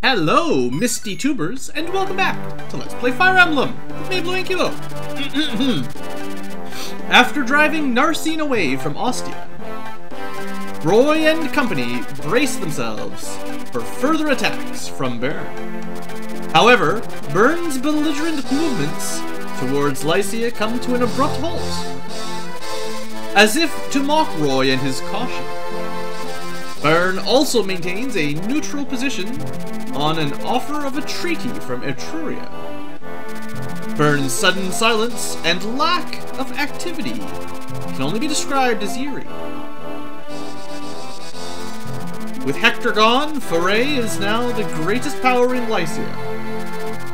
Hello, Misty Tubers, and welcome back to Let's Play Fire Emblem with me, Blue Kilo. After driving Narcian away from Ostia, Roy and company brace themselves for further attacks from Bern. However, Bern's belligerent movements towards Lycia come to an abrupt halt. As if to mock Roy and his caution. Bern also maintains a neutral position on an offer of a treaty from Etruria. Bern's sudden silence and lack of activity can only be described as eerie. With Hector gone, Pherae is now the greatest power in Lycia.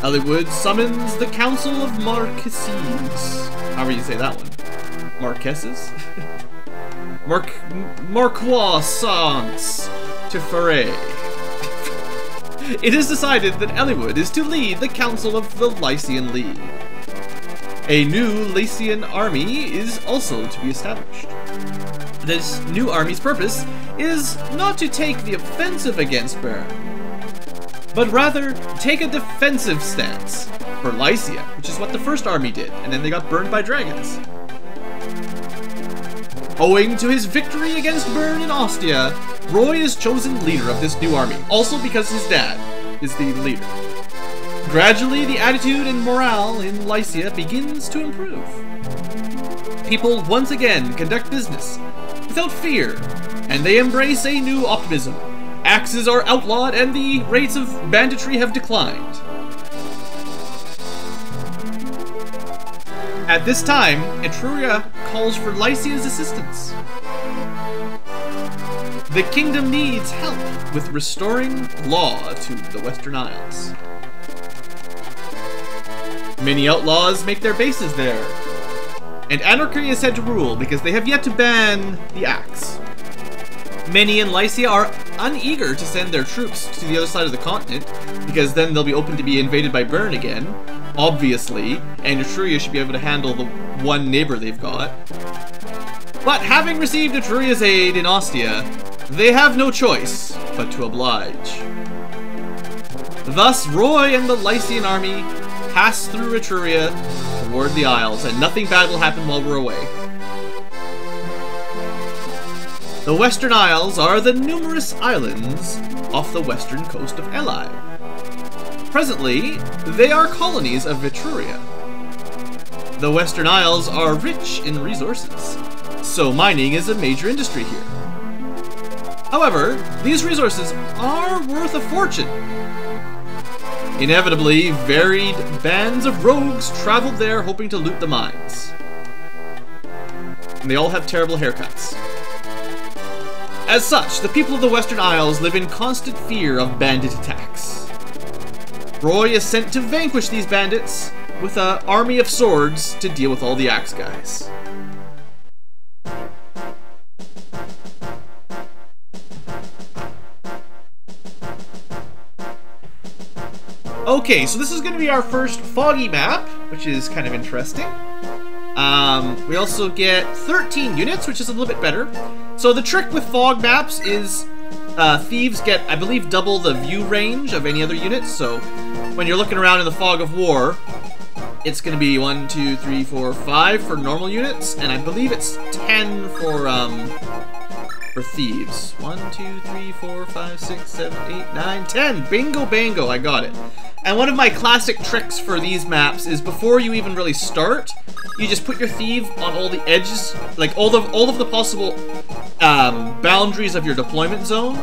Eliwood summons the Council of Marquesses. However you say that one. Marquesses? Mark Marquoisance to Pherae. It is decided that Eliwood is to lead the Council of the Lycian League. A new Lycian army is also to be established. This new army's purpose is not to take the offensive against Bern, but rather take a defensive stance for Lycia, which is what the first army did, and then they got burned by dragons. Owing to his victory against Bern in Ostia, Roy is chosen leader of this new army, also because his dad is the leader. Gradually, the attitude and morale in Lycia begins to improve. People once again conduct business without fear, and they embrace a new optimism. Axes are outlawed and the rates of banditry have declined. At this time, Etruria calls for Lycia's assistance. The kingdom needs help with restoring law to the Western Isles. Many outlaws make their bases there, and anarchy is said to rule because they have yet to ban the axe. Many in Lycia are uneager to send their troops to the other side of the continent, because then they'll be open to be invaded by Bern again, obviously, and Etruria should be able to handle the one neighbor they've got. But having received Etruria's aid in Ostia, they have no choice but to oblige. Thus, Roy and the Lycian army pass through Etruria toward the Isles, and nothing bad will happen while we're away. The Western Isles are the numerous islands off the western coast of Elibe. Presently, they are colonies of Etruria. The Western Isles are rich in resources, so mining is a major industry here. However, these resources are worth a fortune. Inevitably, varied bands of rogues traveled there hoping to loot the mines. And they all have terrible haircuts. As such, the people of the Western Isles live in constant fear of bandit attacks. Roy is sent to vanquish these bandits with an army of swords to deal with all the axe guys. Okay, so this is going to be our first foggy map, which is kind of interesting. Um, we also get 13 units, which is a little bit better. So the trick with fog maps is uh, thieves get, I believe, double the view range of any other units. So when you're looking around in the fog of war, it's going to be 1, 2, 3, 4, 5 for normal units, and I believe it's 10 for, um, for thieves. 1, 2, 3, 4, 5, 6, 7, 8, 9, 10! Bingo bango, I got it. And one of my classic tricks for these maps is before you even really start, you just put your thief on all the edges, like all of all of the possible um, boundaries of your deployment zone,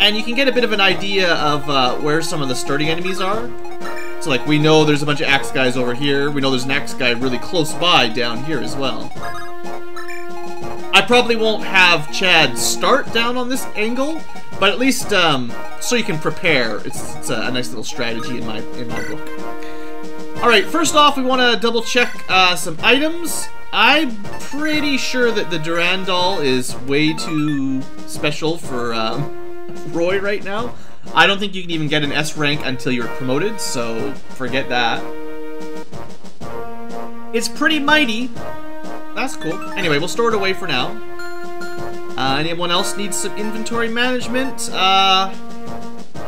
and you can get a bit of an idea of uh, where some of the starting enemies are. So like we know there's a bunch of axe guys over here. We know there's an axe guy really close by down here as well. I probably won't have Chad start down on this angle, but at least um, so you can prepare. It's, it's a, nice little strategy in my in my book. All right, first off, we want to double check uh, some items. I'm pretty sure that the Durandal is way too special for um, Roy right now. I don't think you can even get an S rank until you're promoted, so forget that. It's pretty mighty. That's cool. Anyway, we'll store it away for now. Uh, anyone else need some inventory management? Uh,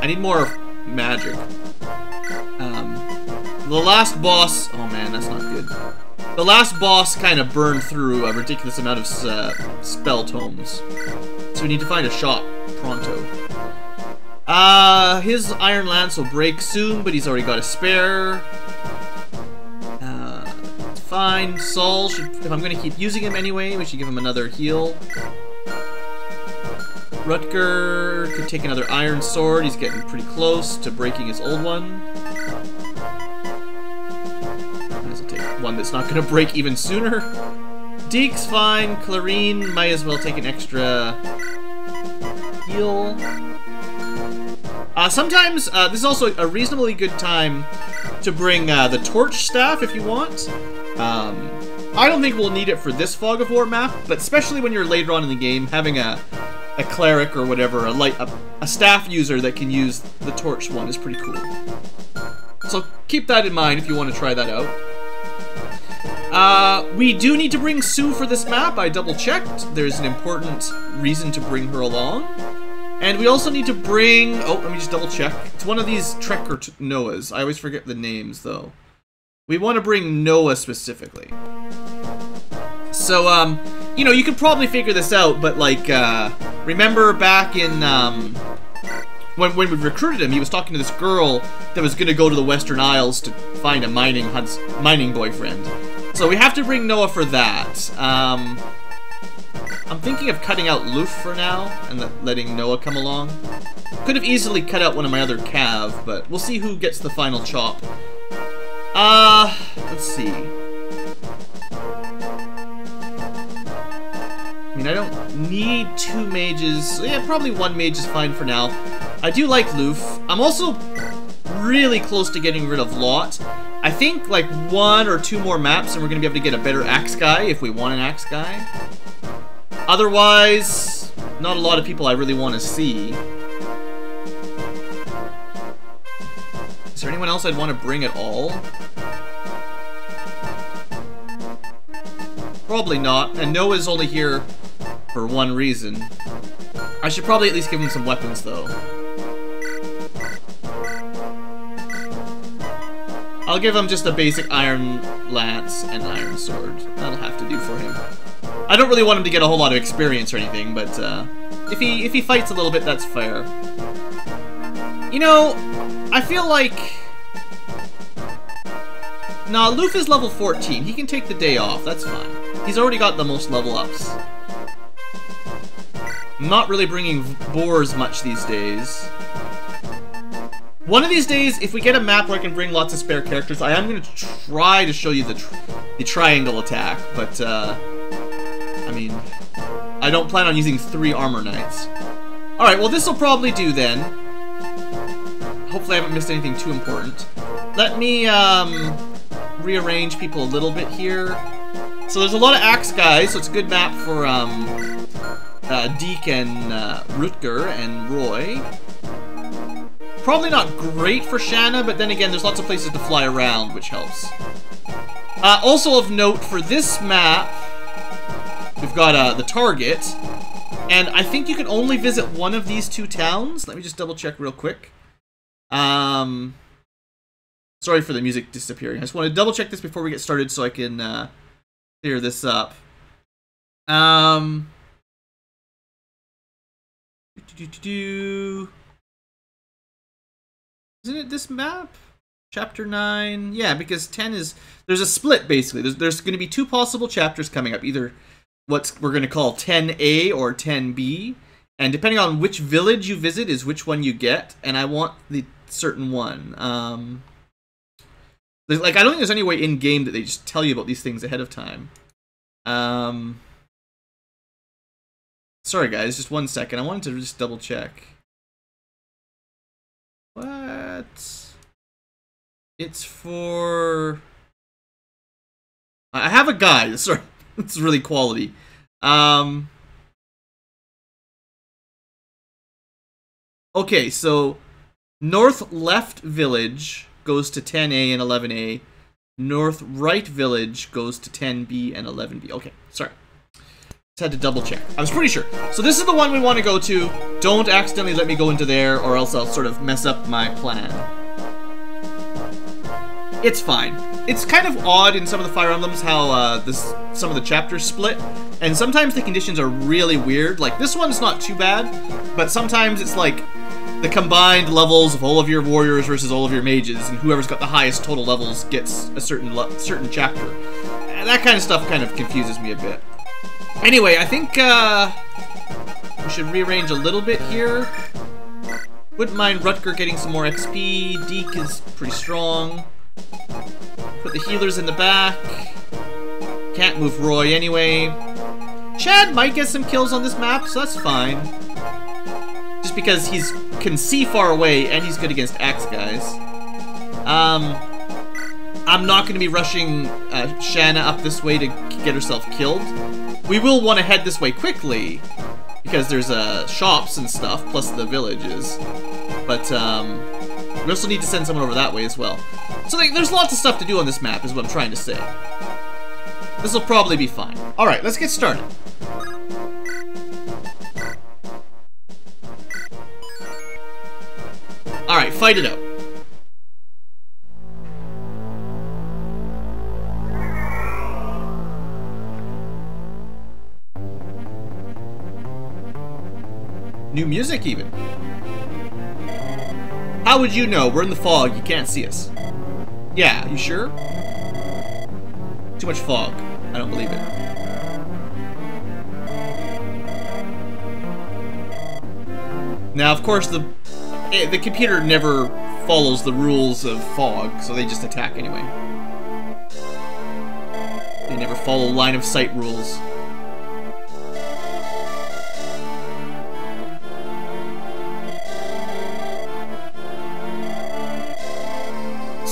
I need more magic. Um, the last boss... Oh man, that's not good. The last boss kind of burned through a ridiculous amount of uh, spell tomes. So we need to find a shop pronto. Uh, his Iron Lance will break soon, but he's already got a spare. Uh, fine. Saul, should, if I'm going to keep using him anyway, we should give him another heal. Rutger could take another Iron Sword. He's getting pretty close to breaking his old one. one that's not going to break even sooner. Dieck's fine. Clarine might as well take an extra heal. Uh, sometimes, uh, this is also a reasonably good time to bring uh, the Torch Staff if you want. Um, I don't think we'll need it for this Fog of War map, but especially when you're later on in the game, having a a cleric or whatever, a light, a, a staff user that can use the torch one is pretty cool. So keep that in mind if you want to try that out. Uh, we do need to bring Sue for this map. I double checked. There's an important reason to bring her along. And we also need to bring... Oh, let me just double check. It's one of these Trekker Noahs. I always forget the names, though. We want to bring Noah specifically. So, um, you know, you could probably figure this out, but, like, uh, remember back in, um, when, when we recruited him, he was talking to this girl that was going to go to the Western Isles to find a mining hunts, mining boyfriend. So we have to bring Noah for that. Um, I'm thinking of cutting out Lugh for now and letting Noah come along. Could have easily cut out one of my other Cav, but we'll see who gets the final chop. Uh, let's see. I mean, I don't need two mages. Yeah, probably one mage is fine for now. I do like Lugh. I'm also really close to getting rid of Lot. I think like one or two more maps and we're going to be able to get a better Axe guy if we want an Axe guy. Otherwise, not a lot of people I really want to see. Is there anyone else I'd want to bring at all? Probably not, and Noah's only here for one reason. I should probably at least give him some weapons, though. I'll give him just a basic iron lance and iron sword. That'll have to do for him. I don't really want him to get a whole lot of experience or anything, but uh, if he if he fights a little bit, that's fair. You know, I feel like... Nah, Lugh is level 14. He can take the day off. That's fine. He's already got the most level ups. I'm not really bringing Bors much these days. One of these days, if we get a map where I can bring lots of spare characters, I am going to try to show you the, tr the triangle attack, but, uh, mean, I don't plan on using three armor knights. Alright, well this will probably do then. Hopefully I haven't missed anything too important. Let me, um, rearrange people a little bit here. So there's a lot of axe guys, so it's a good map for, um, uh, Dieck and, uh, Rutger and Roy. Probably not great for Shanna, but then again, there's lots of places to fly around, which helps. Uh, also of note, for this map, We've got uh, the target. And I think you can only visit one of these two towns. Let me just double check real quick. Um, sorry for the music disappearing. I just want to double check this before we get started so I can uh, clear this up. Um, Isn't it this map? Chapter 9? Yeah, because 10 is... There's a split, basically. There's, there's going to be two possible chapters coming up. Either what we're going to call 10A or 10B. And depending on which village you visit is which one you get. And I want the certain one. Um, like, I don't think there's any way in-game that they just tell you about these things ahead of time. Um, sorry, guys. Just one second. I wanted to just double-check. What? It's for... I have a guide. Sorry. it's really quality. Um, okay, so north left village goes to 10A and 11A. North right village goes to 10B and 11B. Okay, sorry. Just had to double check. I was pretty sure. So this is the one we want to go to. Don't accidentally let me go into there or else I'll sort of mess up my plan. It's fine. It's kind of odd in some of the Fire Emblems how uh, this some of the chapters split, and sometimes the conditions are really weird. Like this one's not too bad, but sometimes it's like the combined levels of all of your warriors versus all of your mages, and whoever's got the highest total levels gets a certain certain chapter. And that kind of stuff kind of confuses me a bit. Anyway, I think uh, we should rearrange a little bit here. Wouldn't mind Rutger getting some more XP. Dieck is pretty strong. The healers in the back. Can't move Roy anyway. Chad might get some kills on this map, so that's fine. Just because he's can see far away and he's good against axe guys. Um, I'm not going to be rushing uh, Shanna up this way to get herself killed. We will want to head this way quickly, because there's uh, shops and stuff, plus the villages. But um, we also need to send someone over that way as well. So like, there's lots of stuff to do on this map, is what I'm trying to say. This will probably be fine. Alright, let's get started. Alright, fight it out. New music, even. How would you know? We're in the fog. You can't see us. Yeah, you sure? Too much fog. I don't believe it. Now, of course, the eh, the computer never follows the rules of fog, so they just attack anyway. They never follow line of sight rules.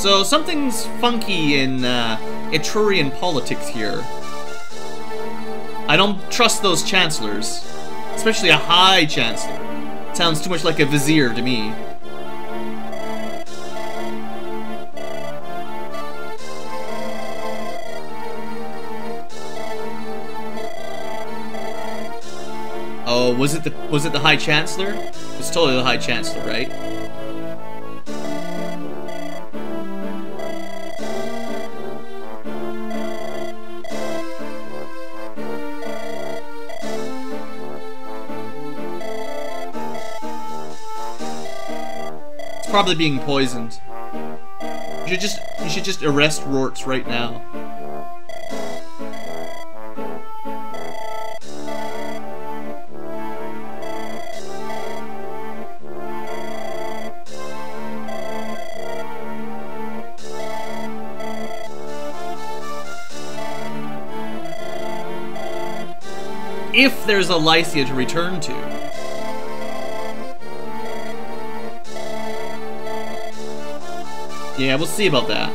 So something's funky in uh, Etrurian politics here. I don't trust those chancellors, especially a high chancellor. Sounds too much like a vizier to me. Oh, was it the was it the High Chancellor? It's totally the High Chancellor, right? Probably being poisoned. You should just you should just arrest Roartz right now. If there's a Lycia to return to. Yeah, we'll see about that.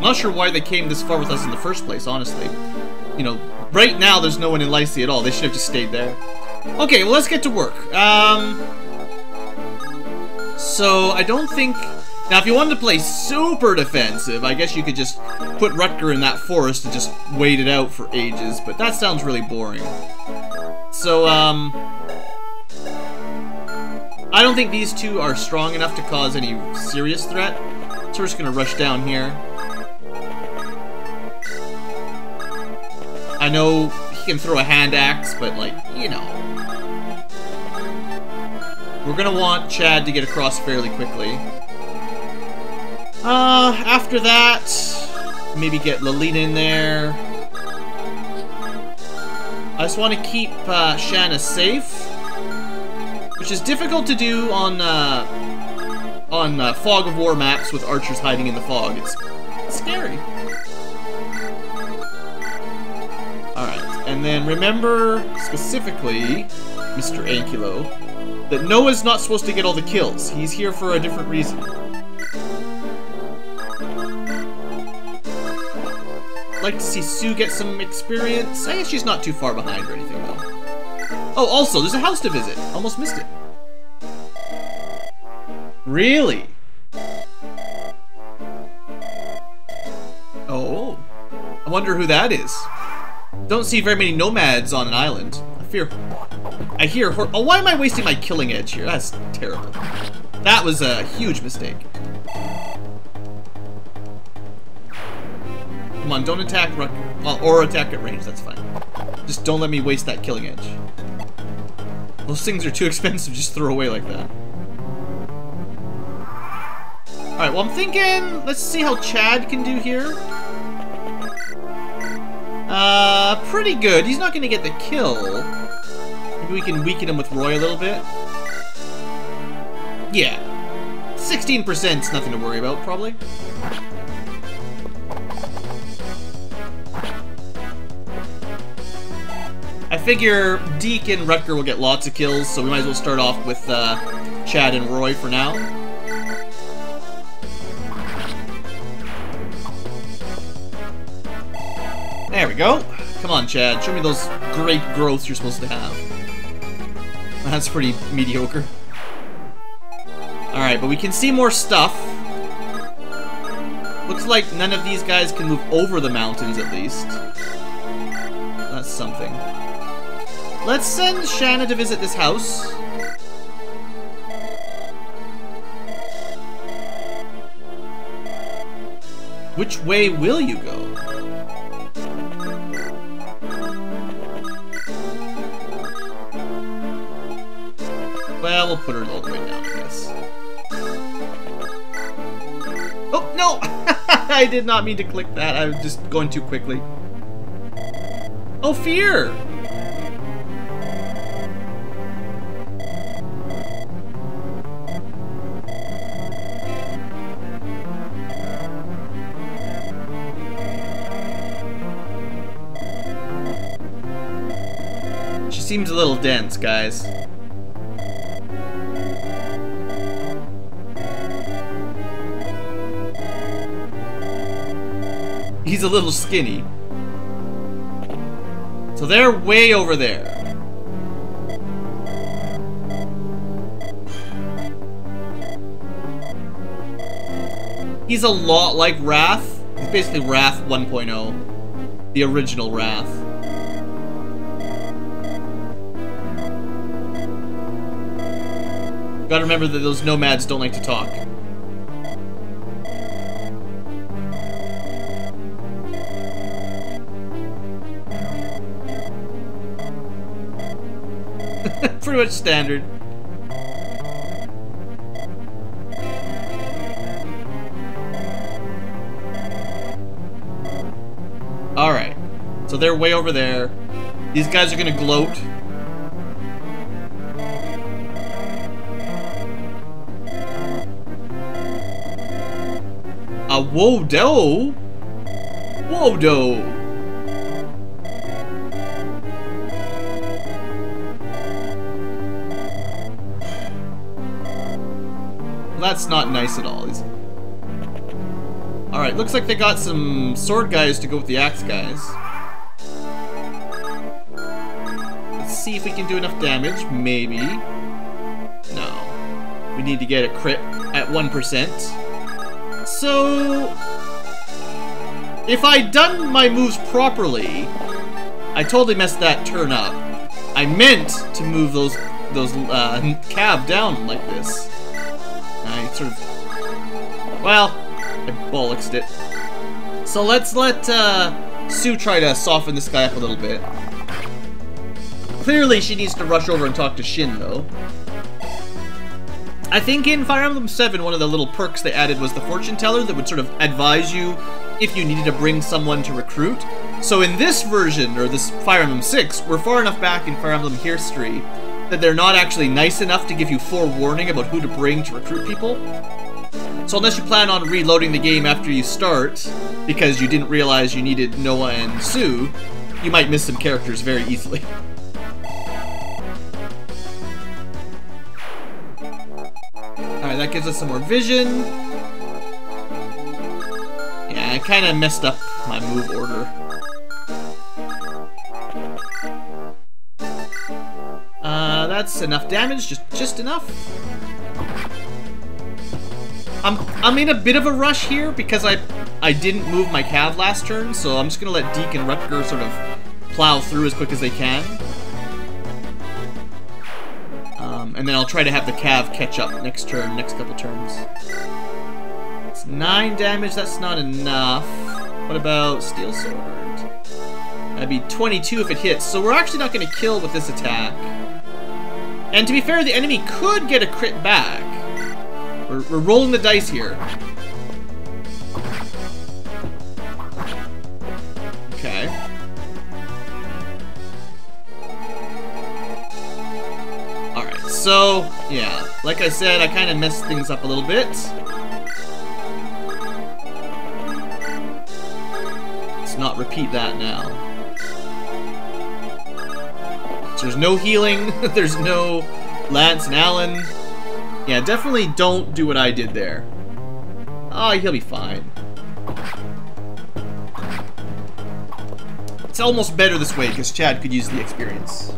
Not sure why they came this far with us in the first place, honestly. You know, Right now, there's no one in Lycia at all. They should have just stayed there. Okay, well, let's get to work. Um, so, I don't think... Now, if you wanted to play super defensive, I guess you could just put Rutger in that forest and just wait it out for ages, but that sounds really boring. So, um... I don't think these two are strong enough to cause any serious threat, so we're just gonna rush down here. I know he can throw a hand axe, but like, you know. We're gonna want Chad to get across fairly quickly. Uh, after that, maybe get Lilina in there. I just want to keep uh, Shanna safe, which is difficult to do on uh, on uh, Fog of War maps with archers hiding in the fog. It's, And then remember specifically, Mr. Ankylo, that Noah's not supposed to get all the kills. He's here for a different reason. Like to see Sue get some experience. I guess she's not too far behind or anything, though. Oh, also, there's a house to visit. Almost missed it. Really? Oh. oh. I wonder who that is. Don't see very many nomads on an island. I fear... I hear... Oh, why am I wasting my killing edge here? That's terrible. That was a huge mistake. Come on, don't attack well, or attack at range, that's fine. Just don't let me waste that killing edge. Those things are too expensive just throw away like that. Alright, well I'm thinking, let's see how Chad can do here. Uh, pretty good. He's not going to get the kill. Maybe we can weaken him with Roy a little bit. Yeah. 16% is nothing to worry about, probably. I figure Dieck and Rutger will get lots of kills, so we might as well start off with uh, Chad and Roy for now. There we go. Come on, Chad. Show me those great growths you're supposed to have. That's pretty mediocre. Alright, but we can see more stuff. Looks like none of these guys can move over the mountains, at least. That's something. Let's send Shanna to visit this house. Which way will you go? Well, we'll put her all the way down, I guess. Oh, no! I did not mean to click that. I was just going too quickly. Oh, Fir! She seems a little dense, guys. A little skinny. So they're way over there. He's a lot like Rath. He's basically Rath 1.0. The original Rath. Gotta remember that those nomads don't like to talk. Pretty much standard. Alright. So they're way over there. These guys are gonna gloat. Uh, A Wo Dao? Wodo! That's not nice at all. Alright, looks like they got some sword guys to go with the axe guys. Let's see if we can do enough damage. Maybe. No. We need to get a crit at 1%. So... If I'd done my moves properly, I totally messed that turn up. I meant to move those those uh, cab down like this. Sort of... Well, I bollocksed it. So let's let uh, Sue try to soften this guy up a little bit. Clearly she needs to rush over and talk to Shin, though. I think in Fire Emblem 7, one of the little perks they added was the fortune teller that would sort of advise you if you needed to bring someone to recruit. So in this version, or this Fire Emblem 6, we're far enough back in Fire Emblem History that they're not actually nice enough to give you forewarning about who to bring to recruit people. So unless you plan on reloading the game after you start, because you didn't realize you needed Noah and Sue, you might miss some characters very easily. Alright, that gives us some more vision. Yeah, I kind of messed up my move order. That's enough damage, just just enough. I'm I'm in a bit of a rush here because I I didn't move my cav last turn, so I'm just gonna let Dieck and Rutger sort of plow through as quick as they can. Um, and then I'll try to have the cav catch up next turn, next couple turns. It's 9 damage, that's not enough. What about Steel Sword? That'd be 22 if it hits, so we're actually not going to kill with this attack. And to be fair, the enemy could get a crit back. We're, we're rolling the dice here. Okay. Alright, so, yeah. Like I said, I kind of messed things up a little bit. Let's not repeat that now. There's no healing, there's no Lance and Alan. Yeah, definitely don't do what I did there. Oh, he'll be fine. It's almost better this way, because Chad could use the experience.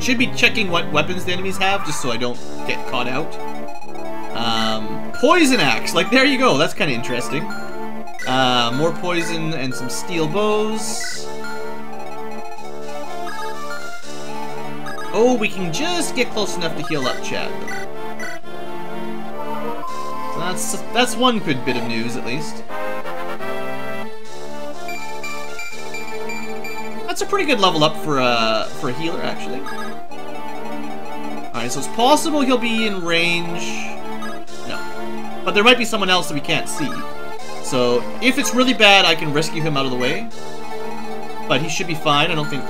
Should be checking what weapons the enemies have, just so I don't get caught out. Um, poison axe, like there you go, that's kind of interesting. Uh, more poison and some steel bows. Oh, we can just get close enough to heal up Chad. So that's that's one good bit of news, at least. That's a pretty good level up for a for a healer, actually. All right, so it's possible he'll be in range. No, but there might be someone else that we can't see. So if it's really bad, I can rescue him out of the way. But he should be fine. I don't think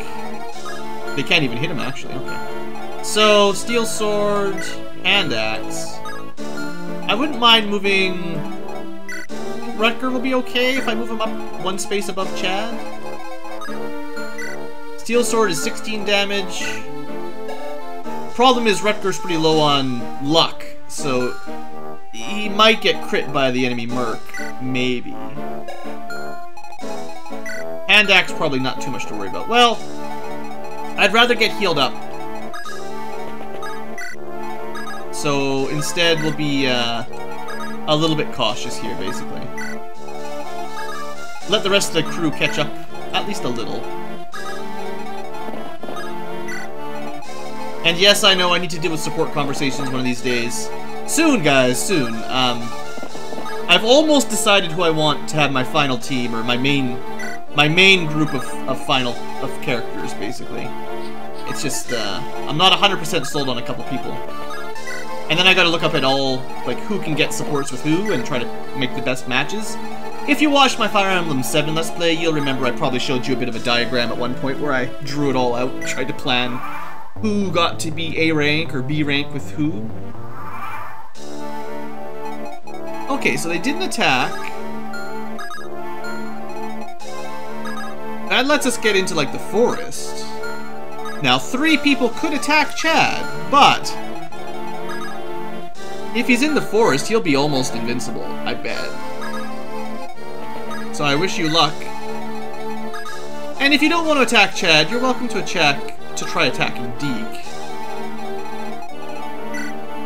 they can't even hit him, actually. Okay. So, Steel Sword, Hand Axe. I wouldn't mind moving... Rutger will be okay if I move him up one space above Chad. Steel Sword is 16 damage. Problem is Rutger's pretty low on luck, so he might get crit by the enemy Merc. Maybe. Hand Axe probably not too much to worry about. Well, I'd rather get healed up. So instead we'll be uh, a little bit cautious here, basically. Let the rest of the crew catch up at least a little. And yes, I know I need to deal with support conversations one of these days. Soon, guys, soon. Um, I've almost decided who I want to have my final team, or my main my main group of, of final of characters, basically. It's just, uh, I'm not 100% sold on a couple people. And then I gotta look up at all, like, who can get supports with who, and try to make the best matches. If you watched my Fire Emblem 7 Let's Play, you'll remember I probably showed you a bit of a diagram at one point where I drew it all out, tried to plan who got to be A rank or B rank with who. Okay, so they didn't attack. That lets us get into, like, the forest. Now, three people could attack Chad, but... If he's in the forest, he'll be almost invincible, I bet. So I wish you luck. And if you don't want to attack Chad, you're welcome to attack to try attacking Dieck.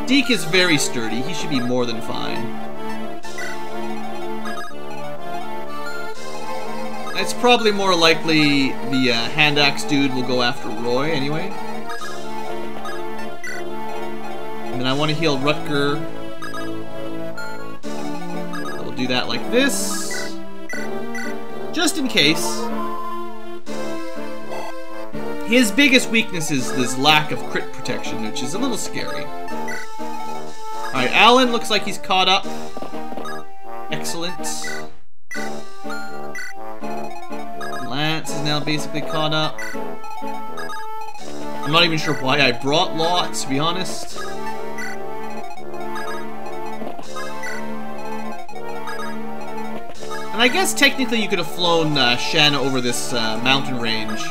Dieck is very sturdy, he should be more than fine. It's probably more likely the uh, hand axe dude will go after Roy anyway. And then I want to heal Rutger. I will do that like this. Just in case. His biggest weakness is this lack of crit protection, which is a little scary. Alright, Alan looks like he's caught up. Basically caught up. I'm not even sure why I brought Lot, to be honest. And I guess technically you could have flown uh, Shanna over this uh, mountain range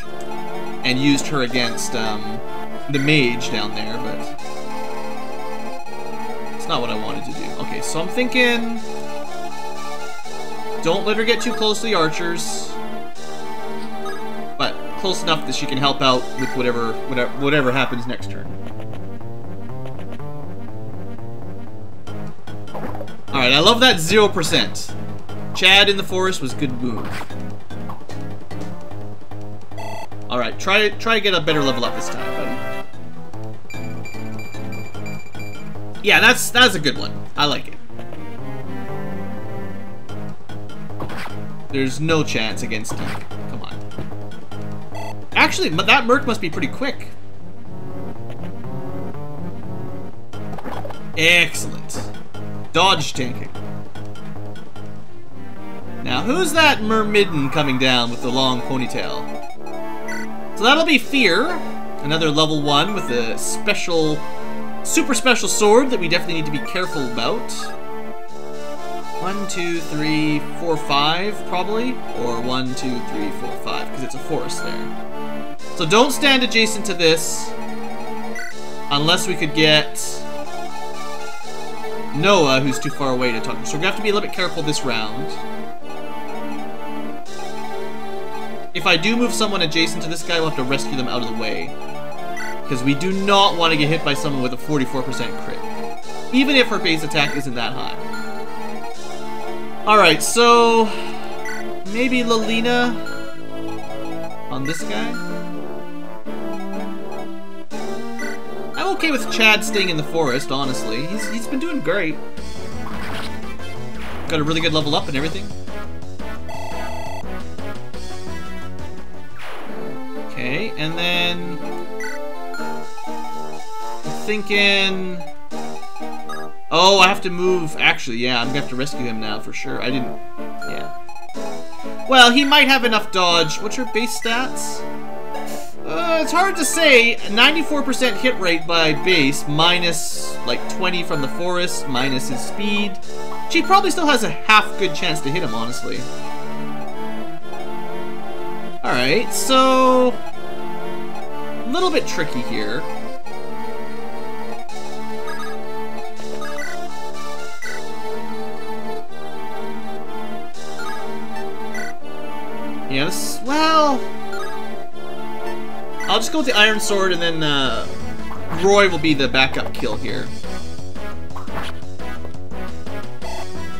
and used her against um, the mage down there, but it's not what I wanted to do. Okay, so I'm thinking... Don't let her get too close to the archers. Close enough that she can help out with whatever whatever, whatever happens next turn. Alright, I love that 0%. Chad in the forest was good move. Alright, try try to get a better level up this time, buddy. Yeah, that's that's a good one. I like it. There's no chance against Dieck. Actually, that Merc must be pretty quick. Excellent. Dodge tanking. Now, who's that Myrmidon coming down with the long ponytail? So that'll be Fir, another level 1 with a special, super special sword that we definitely need to be careful about. One, two, three, four, five, probably. Or one, two, three, four, five, because it's a forest there. So don't stand adjacent to this. Unless we could get Noah, who's too far away to talk to. So we're gonna have to be a little bit careful this round. If I do move someone adjacent to this guy, we'll have to rescue them out of the way. Because we do not want to get hit by someone with a 44% crit. Even if her base attack isn't that high. Alright, so... Maybe Lilina on this guy? Okay with Chad staying in the forest, honestly. He's, he's been doing great. Got a really good level up and everything. Okay, and then... I'm thinking... Oh, I have to move. Actually, yeah, I'm gonna have to rescue him now for sure. I didn't. Yeah. Well, he might have enough dodge. What's your base stats? It's hard to say. 94% hit rate by base, minus like 20 from the forest, minus his speed. She probably still has a half good chance to hit him, honestly. Alright, so... A little bit tricky here. Yes, well... I'll just go with the Iron Sword and then uh, Roy will be the backup kill here.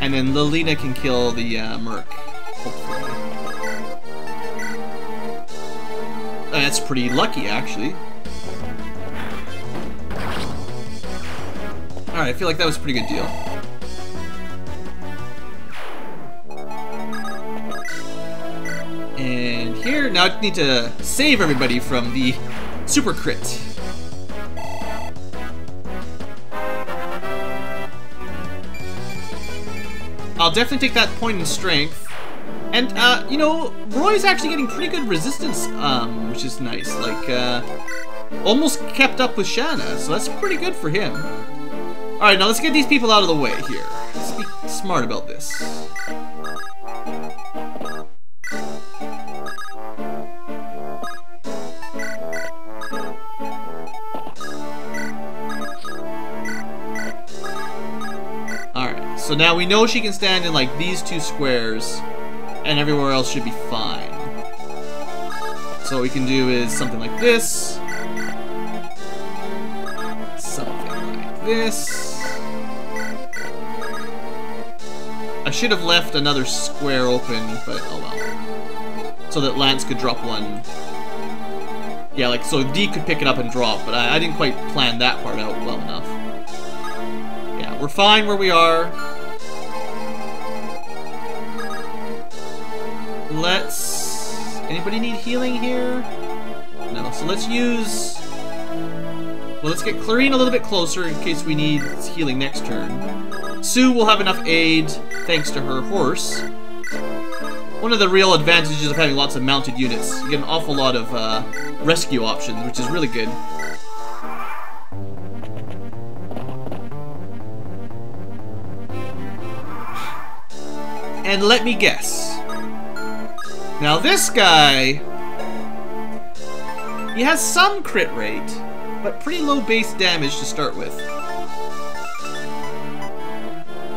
And then Lilina can kill the uh, Merc, hopefully. That's pretty lucky, actually. Alright, I feel like that was a pretty good deal. Now I need to save everybody from the super crit. I'll definitely take that point in strength. And, uh, you know, Roy's actually getting pretty good resistance, um, which is nice. Like, uh, almost kept up with Shanna, so that's pretty good for him. Alright, now let's get these people out of the way here. Let's be smart about this. So now we know she can stand in like these two squares and everywhere else should be fine. So what we can do is something like this. Something like this. I should have left another square open, but oh well. So that Lance could drop one. Yeah, like, so D could pick it up and drop, but I, I didn't quite plan that part out well enough. Yeah, we're fine where we are. Let's... Anybody need healing here? No, so let's use... Well, let's get Clarine a little bit closer in case we need healing next turn. Sue will have enough aid thanks to her horse. One of the real advantages of having lots of mounted units, you get an awful lot of uh, rescue options, which is really good. And let me guess. Now this guy... He has some crit rate, but pretty low base damage to start with.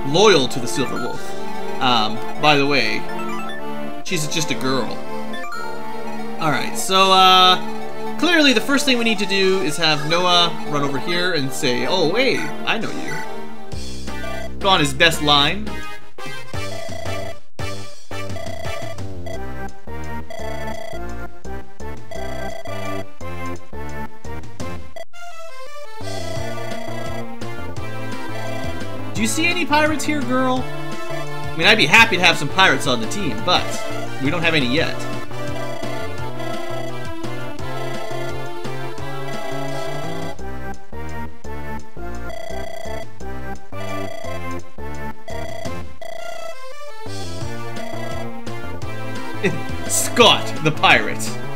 loyal to the Silver Wolf. Um, by the way, she's just a girl. Alright, so, uh, clearly the first thing we need to do is have Noah run over here and say, oh, hey, I know you. Put on his best line. You see any pirates here, girl? I mean, I'd be happy to have some pirates on the team, but we don't have any yet. Scott, the pirate.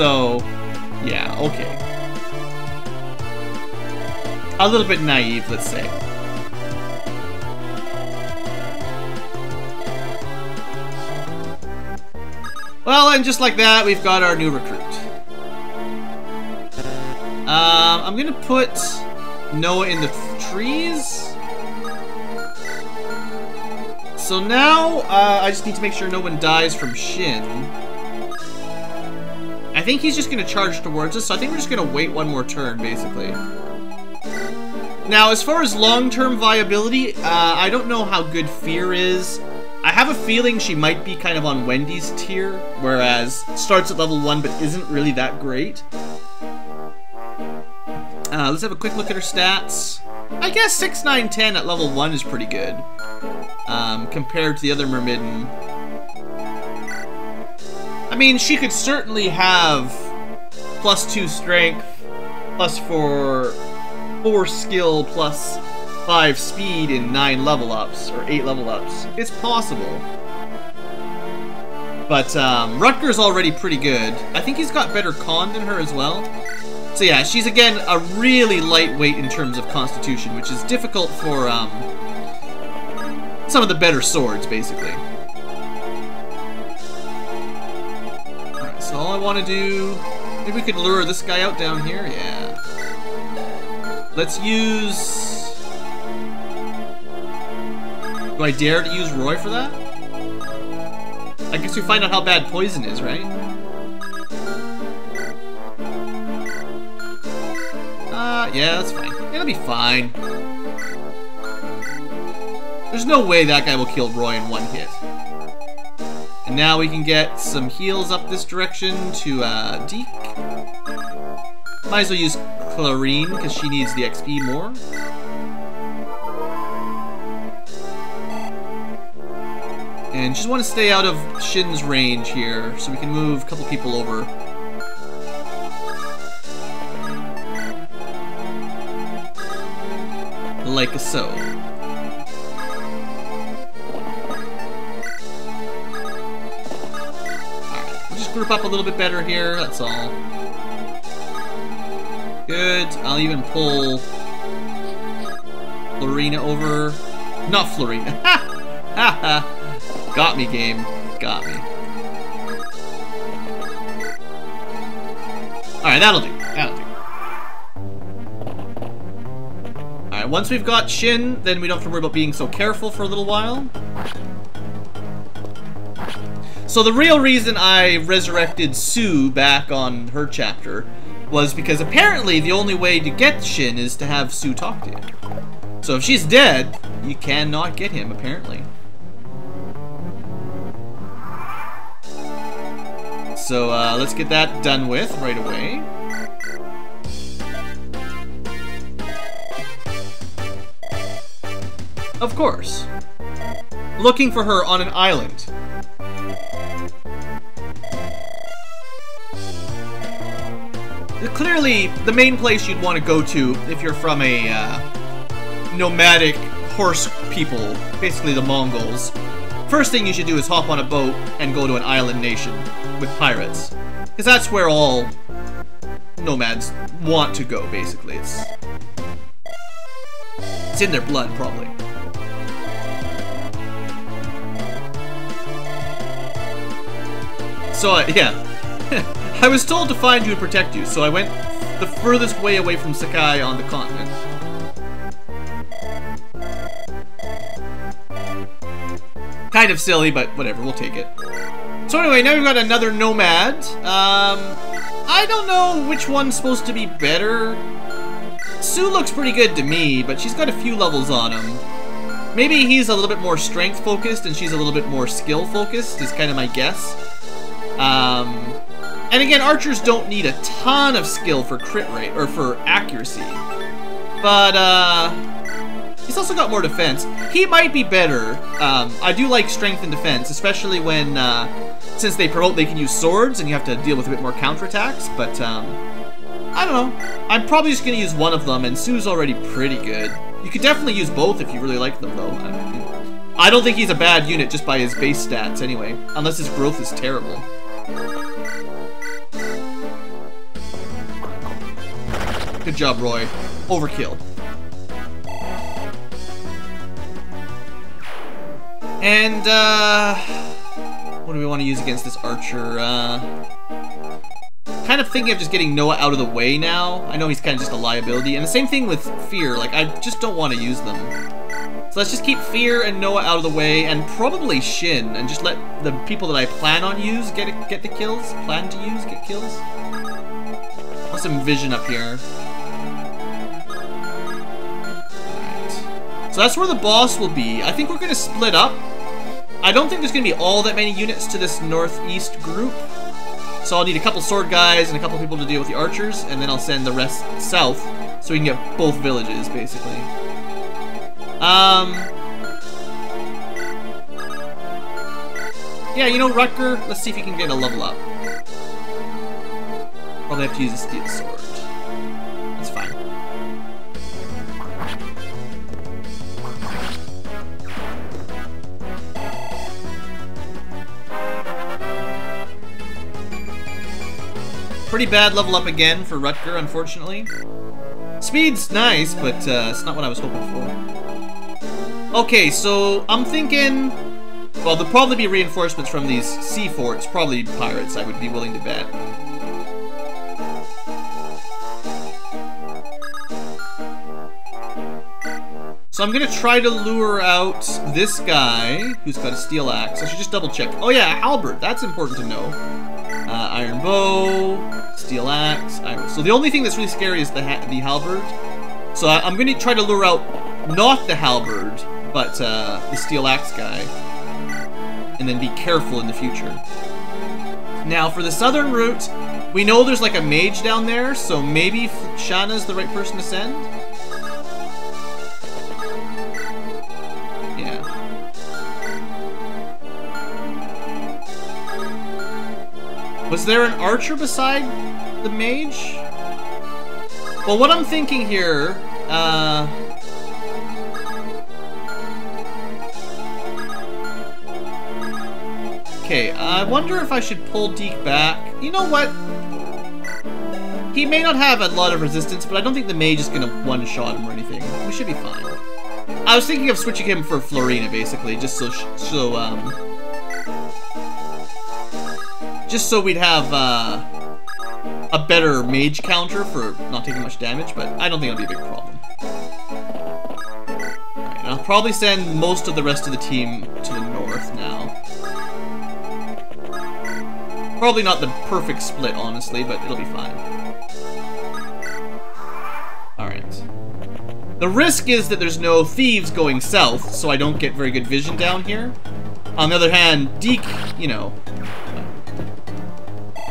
So, yeah, okay. A little bit naive, let's say. Well, and just like that, we've got our new recruit. Um, I'm gonna put Noah in the trees. So now, uh, I just need to make sure no one dies from Shin. I think he's just going to charge towards us, so I think we're just going to wait one more turn, basically. Now, as far as long-term viability, uh, I don't know how good Fir is. I have a feeling she might be kind of on Wendy's tier, whereas starts at level 1 but isn't really that great. Uh, let's have a quick look at her stats. I guess 6, 9, 10 at level 1 is pretty good. Um, compared to the other Myrmidon. I mean, she could certainly have plus two strength, plus four, four skill, plus five speed in nine level ups, or eight level ups. It's possible. But um, Rutger's already pretty good. I think he's got better con than her as well. So yeah, she's again a really lightweight in terms of constitution, which is difficult for um, some of the better swords, basically. Want to do... Maybe we could lure this guy out down here? Yeah. Let's use... Do I dare to use Roy for that? I guess we find out how bad poison is, right? Uh, yeah, that's fine. It'll be fine. There's no way that guy will kill Roy in one hit. And now we can get some heals up this direction to uh, Dieck. Might as well use Clarine, because she needs the XP more. And just want to stay out of Shin's range here, so we can move a couple people over. Like a so. Up a little bit better here, that's all. Good. I'll even pull Florina over. Not Florina. Ha! Ha ha! Got me, game. Got me. Alright, that'll do. That'll do. Alright, once we've got Shin, then we don't have to worry about being so careful for a little while. So the real reason I resurrected Sue back on her chapter was because apparently the only way to get Shin is to have Sue talk to him. So if she's dead, you cannot get him, apparently. So uh, let's get that done with right away. Of course. Looking for her on an island. Clearly the main place you'd want to go to if you're from a uh, nomadic horse people, basically the Mongols. First thing you should do is hop on a boat and go to an island nation with pirates. Because that's where all nomads want to go, basically. It's It's in their blood, probably. So, uh, yeah. I was told to find you and protect you, so I went the furthest way away from Sacae on the continent. Kind of silly, but whatever, we'll take it. So anyway, now we've got another Nomad. Um, I don't know which one's supposed to be better. Sue looks pretty good to me, but she's got a few levels on him. Maybe he's a little bit more strength focused and she's a little bit more skill focused is kind of my guess. Um, and again, archers don't need a ton of skill for crit rate, or for accuracy. But, uh, He's also got more defense. He might be better. Um, I do like strength and defense, especially when, uh, since they promote they can use swords and you have to deal with a bit more counterattacks, but, um, I don't know. I'm probably just to use one of them, and Sue's already pretty good. You could definitely use both if you really like them, though. I don't think he's a bad unit just by his base stats, anyway. Unless his growth is terrible. Good job, Roy. Overkill. And, uh... What do we want to use against this archer? Uh... Kind of thinking of just getting Noah out of the way now. I know he's kind of just a liability. And the same thing with Fir. Like, I just don't want to use them. So let's just keep Fir and Noah out of the way, and probably Shin, and just let the people that I plan on use get get the kills. Plan to use get kills. Want some vision up here. So that's where the boss will be. I think we're going to split up. I don't think there's going to be all that many units to this northeast group. So I'll need a couple sword guys and a couple people to deal with the archers, and then I'll send the rest south so we can get both villages, basically. Um... Yeah, you know, Rutger, let's see if he can get a level up. Probably have to use a steel sword. Pretty bad level up again for Rutger, unfortunately. Speed's nice, but uh, it's not what I was hoping for. Okay, so I'm thinking... Well, there'll probably be reinforcements from these sea forts, probably pirates, I would be willing to bet. So I'm gonna try to lure out this guy, who's got a steel axe. I should just double check. Oh yeah, halberd, that's important to know. Uh, iron bow, Steel Axe, Iron. So the only thing that's really scary is the the Halberd. So I am going to try to lure out not the Halberd, but uh, the Steel Axe guy. And then be careful in the future. Now, for the southern route, we know there's like a mage down there, so maybe Shanna's the right person to send? Was there an archer beside the mage? Well, what I'm thinking here, uh... Okay, I wonder if I should pull Dieck back. You know what? He may not have a lot of resistance, but I don't think the mage is going to one-shot him or anything. We should be fine. I was thinking of switching him for Florina, basically, just so, so um, just so we'd have uh, a better mage counter for not taking much damage, but I don't think it'll be a big problem. Right, I'll probably send most of the rest of the team to the north now. Probably not the perfect split, honestly, but it'll be fine. Alright. The risk is that there's no thieves going south, so I don't get very good vision down here. On the other hand, Dieck, you know,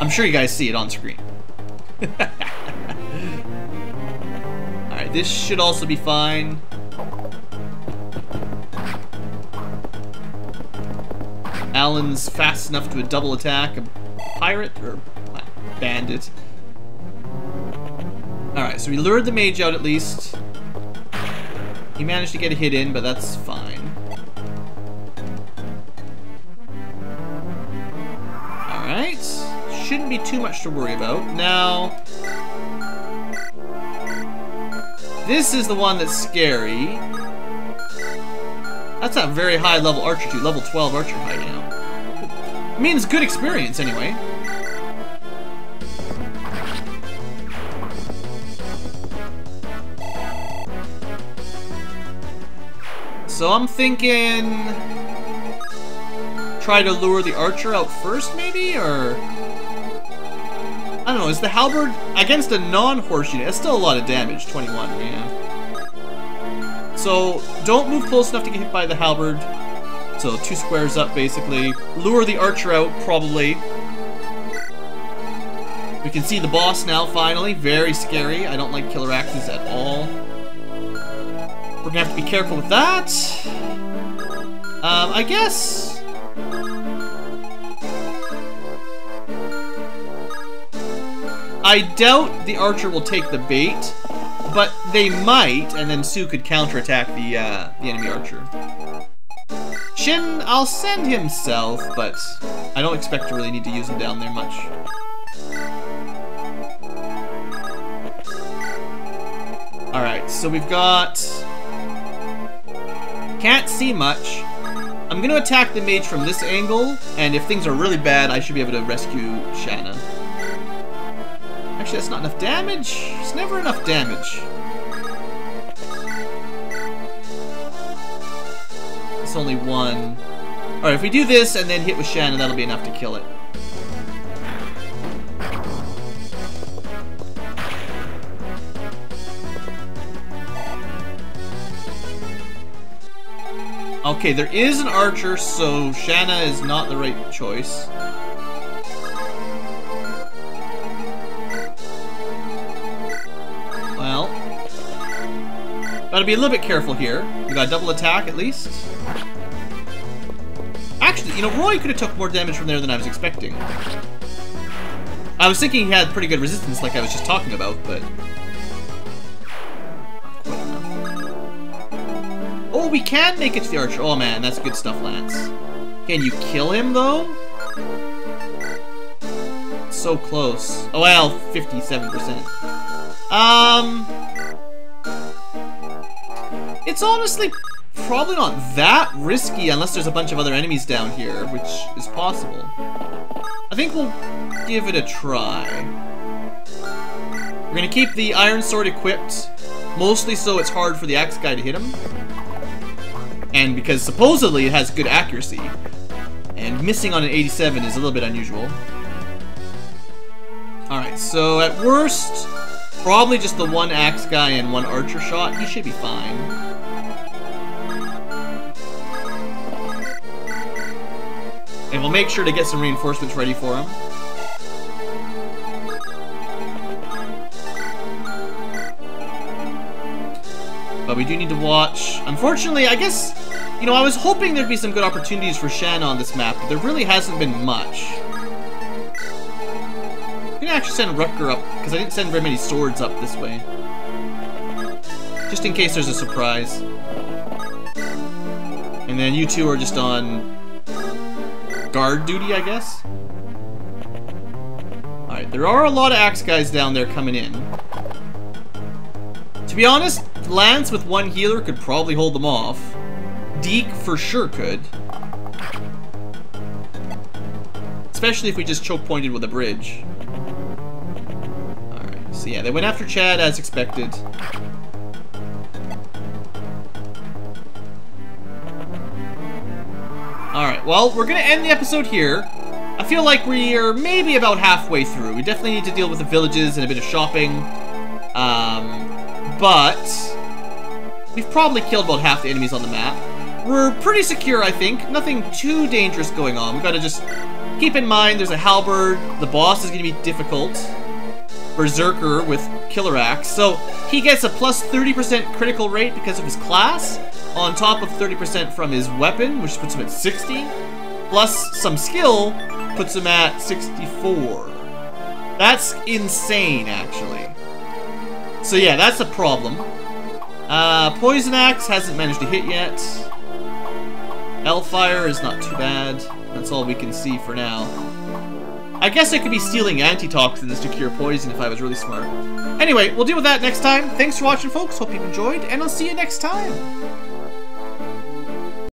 I'm sure you guys see it on screen. Alright, this should also be fine. Alan's fast enough to a double attack a pirate, or bandit. Alright, so we lured the mage out at least. He managed to get a hit in, but that's fine. To worry about. Now, this is the one that's scary. That's a very high level archer too, level 12 archer high now. Means good experience anyway. So I'm thinking... Try to lure the archer out first, maybe? Or... I don't know, is the halberd against a non-horse unit? That's still a lot of damage, 21, yeah. So, don't move close enough to get hit by the halberd. So, two squares up, basically. Lure the archer out, probably. We can see the boss now, finally. Very scary. I don't like killer axes at all. We're gonna have to be careful with that. Um, I guess... I doubt the archer will take the bait, but they might, and then Sue could counterattack the, uh, the enemy archer. Shin, I'll send himself, but I don't expect to really need to use him down there much. Alright, so we've got can't see much. I'm gonna attack the mage from this angle, and if things are really bad, I should be able to rescue Shanna. Actually, that's not enough damage. It's never enough damage. It's only one. Alright, if we do this and then hit with Shanna, that'll be enough to kill it. Okay, there is an archer, so Shanna is not the right choice. Gotta be a little bit careful here. We got double attack at least. Actually, you know, Roy could have took more damage from there than I was expecting. I was thinking he had pretty good resistance like I was just talking about, but Oh, we can make it to the archer. Oh man, that's good stuff, Lance. Can you kill him, though? So close. Oh, well, 57%. Um... It's honestly probably not that risky unless there's a bunch of other enemies down here, which is possible. I think we'll give it a try. We're gonna keep the iron sword equipped, mostly so it's hard for the axe guy to hit him and because supposedly it has good accuracy. And missing on an 87 is a little bit unusual. Alright, so at worst, probably just the one axe guy and one archer shot. He should be fine. And we'll make sure to get some reinforcements ready for him. But we do need to watch. Unfortunately, I guess, you know, I was hoping there'd be some good opportunities for Shan on this map, but there really hasn't been much. I'm gonna actually send Rutger up, because I didn't send very many swords up this way. Just in case there's a surprise. And then you two are just on guard duty, I guess? Alright, there are a lot of axe guys down there coming in. To be honest, Lance with one healer could probably hold them off. Dieck for sure could. Especially if we just choke pointed with a bridge. Alright, so yeah, they went after Chad as expected. Well, we're gonna end the episode here. I feel like we are maybe about halfway through. We definitely need to deal with the villages and a bit of shopping. Um, but we've probably killed about half the enemies on the map. We're pretty secure, I think. Nothing too dangerous going on. We've got to just keep in mind there's a halberd. The boss is going to be difficult. Berserker with Killer Axe. So he gets a plus 30% critical rate because of his class, on top of 30% from his weapon, which puts him at 60. Plus some skill puts him at 64. That's insane, actually. So yeah, that's a problem. Uh, Poison Axe hasn't managed to hit yet. Hellfire is not too bad. That's all we can see for now. I guess I could be stealing antitoxins to cure poison if I was really smart. Anyway, we'll deal with that next time. Thanks for watching, folks. Hope you've enjoyed, and I'll see you next time.